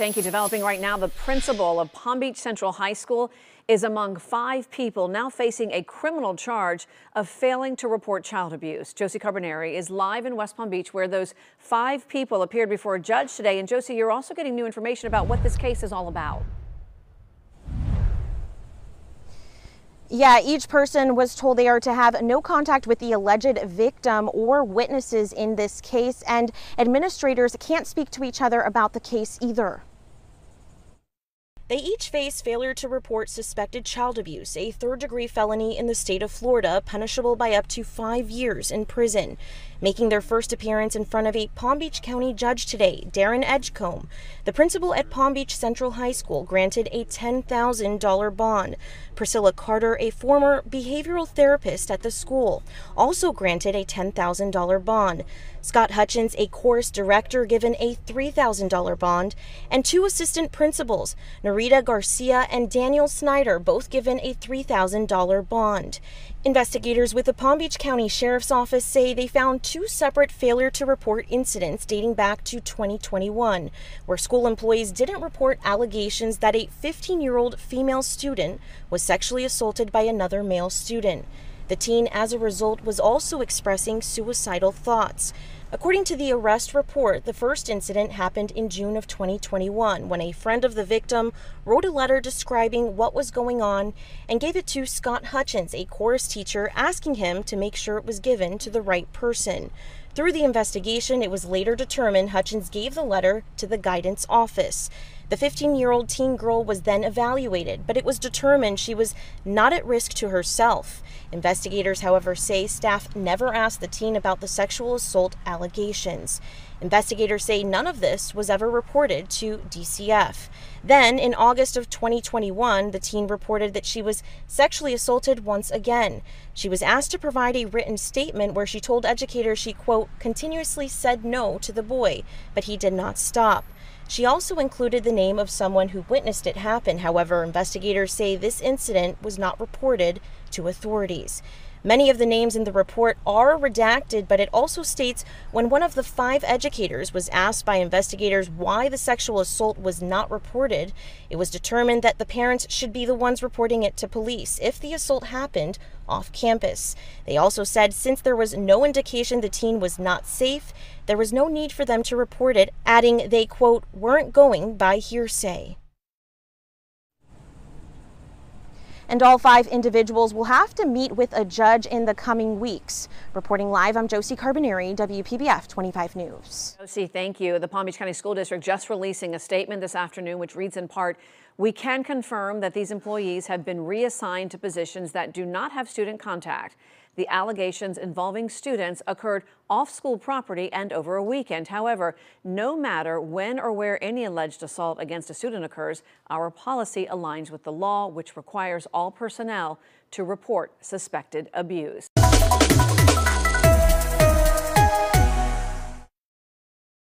Thank you. Developing right now, the principal of Palm Beach Central High School is among five people now facing a criminal charge of failing to report child abuse. Josie Carbonari is live in West Palm Beach where those five people appeared before a judge today. And Josie, you're also getting new information about what this case is all about. Yeah, each person was told they are to have no contact with the alleged victim or witnesses in this case, and administrators can't speak to each other about the case either. They each face failure to report suspected child abuse, a third degree felony in the state of Florida, punishable by up to five years in prison. Making their first appearance in front of a Palm Beach County judge today, Darren Edgecombe, the principal at Palm Beach Central High School, granted a $10,000 bond. Priscilla Carter, a former behavioral therapist at the school, also granted a $10,000 bond. Scott Hutchins, a course director, given a $3,000 bond, and two assistant principals, Narita Garcia and Daniel Snyder, both given a $3,000 bond. Investigators with the Palm Beach County Sheriff's Office say they found two separate failure to report incidents dating back to 2021, where school employees didn't report allegations that a 15 year old female student was sexually assaulted by another male student. The teen, as a result, was also expressing suicidal thoughts. According to the arrest report, the first incident happened in June of 2021 when a friend of the victim wrote a letter describing what was going on and gave it to Scott Hutchins, a chorus teacher, asking him to make sure it was given to the right person. Through the investigation, it was later determined Hutchins gave the letter to the guidance office. The 15 year old teen girl was then evaluated, but it was determined she was not at risk to herself. Investigators, however, say staff never asked the teen about the sexual assault allegations. Investigators say none of this was ever reported to DCF. Then, in August of 2021, the teen reported that she was sexually assaulted once again. She was asked to provide a written statement where she told educators she, quote, continuously said no to the boy, but he did not stop. She also included the name of someone who witnessed it happen. However, investigators say this incident was not reported to authorities. Many of the names in the report are redacted, but it also states when one of the five educators was asked by investigators why the sexual assault was not reported, it was determined that the parents should be the ones reporting it to police if the assault happened off campus. They also said since there was no indication the teen was not safe, there was no need for them to report it, adding they, quote, weren't going by hearsay. And all five individuals will have to meet with a judge in the coming weeks. Reporting live, I'm Josie Carbonari, WPBF 25 News. Josie, thank you. The Palm Beach County School District just releasing a statement this afternoon, which reads in part, we can confirm that these employees have been reassigned to positions that do not have student contact. The allegations involving students occurred off school property and over a weekend. However, no matter when or where any alleged assault against a student occurs, our policy aligns with the law, which requires all personnel to report suspected abuse.